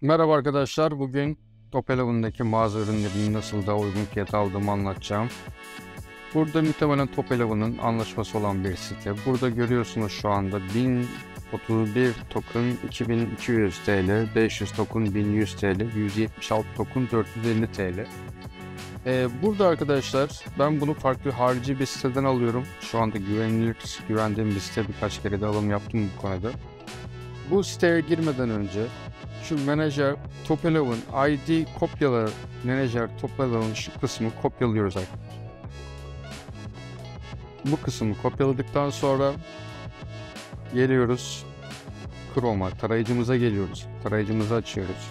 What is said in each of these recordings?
Merhaba arkadaşlar. Bugün Topeleven'deki mağaza ürünlerini nasıl daha uygun fiyata aldığımı anlatacağım. Burada muhtemelen Topeleven'ın anlaşması olan bir site. Burada görüyorsunuz şu anda 1031 token 2200 TL, 500 token 1100 TL, 176 token 450 TL. Ee, burada arkadaşlar ben bunu farklı harici bir siteden alıyorum. Şu anda güvenilir, güvendiğim bir site birkaç kere de alım yaptım bu konuda. Bu siteye girmeden önce şu menajer Top Eleven ID kopyaları menajer Top Eleven şu kısmı kopyalıyoruz arkadaşlar. Bu kısmı kopyaladıktan sonra geliyoruz Chrome'a tarayıcımıza geliyoruz. Tarayıcımızı açıyoruz.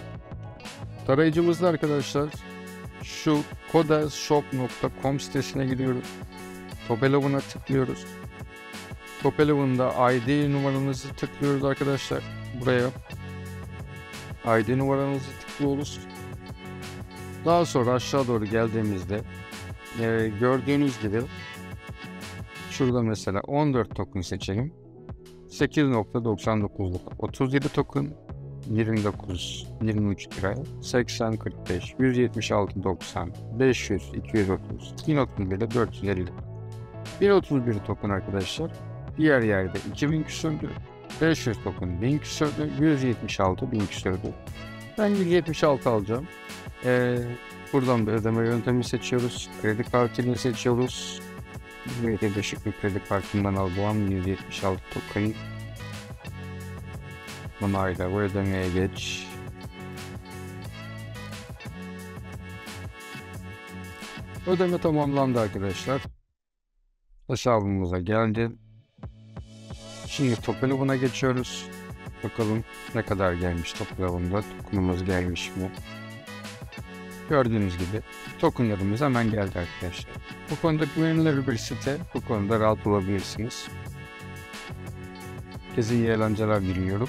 Tarayıcımızda arkadaşlar şu kodashop.com sitesine gidiyoruz. Top Eleven'a tıklıyoruz. Top Eleven'da ID numaranızı tıklıyoruz arkadaşlar. Buraya ID numaranızı tıklıyoruz. Daha sonra aşağı doğru geldiğimizde e, gördüğünüz gibi şurada mesela 14 token seçelim. 8.99'luk 37 token 29 23 lira 80 45 176 90 500 230 1031 de 450 1031 token arkadaşlar diğer yerde 2000 küsürdü 500 token 1000 küsürdü 176 1000 küsürdü ben 176 alacağım ee, buradan bir ödeme yöntemi seçiyoruz kredi kartını seçiyoruz bir düşük bir kredi kartından aldığım 176 token Onayla bu ödemeye geç. Ödeme tamamlandı arkadaşlar. Hesabımıza geldi. Şimdi Topelabun'a geçiyoruz. Bakalım ne kadar gelmiş Topelabun'da. Token'ımız gelmiş mi? Gördüğünüz gibi tokenlarımız hemen geldi arkadaşlar. Bu konuda güvenilir bir site. Bu konuda rahat olabilirsiniz. Herkese iyi eğlenceler diliyorum.